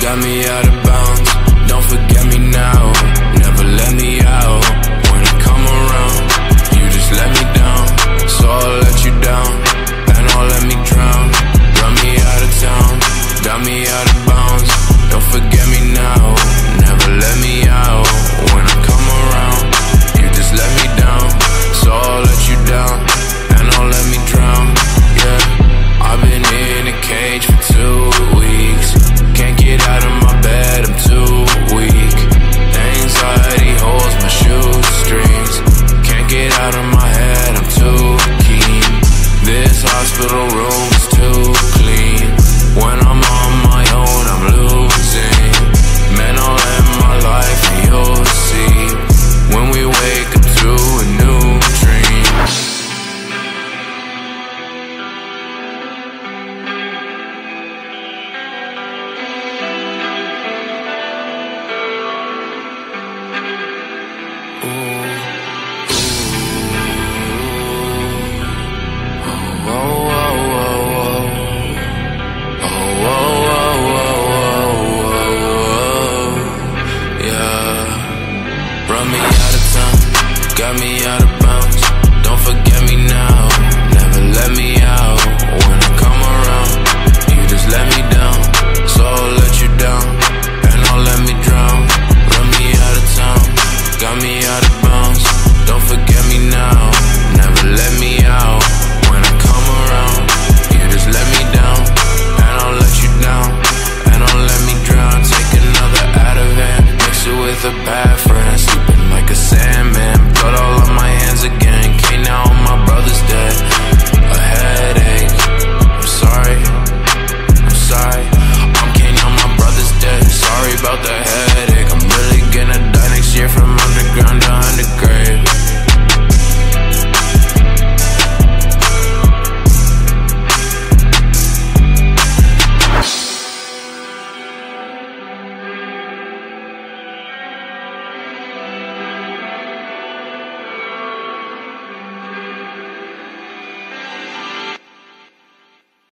me out of bounds. Don't forget me now. Hospital room is too clean. When I'm on my own, I'm losing. Man, I'll end my life and you'll see. When we wake up to a new dream. Run got me out of bounds. Don't forget me now, never let me out. When I come